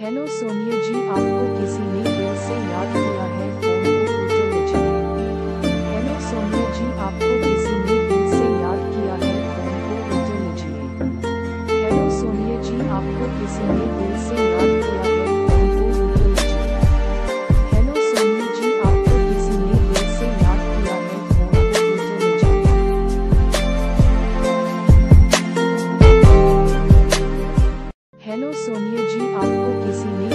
hello Sonia जी, आपको किसी ने दिल से याद किया है तो हेलो सोनिया जी, आपको किसी ने दिल से याद किया है तो हेलो सोनिया जी, आपको किसी ने दिल से हेलो सोनिया जी आपको किसी ने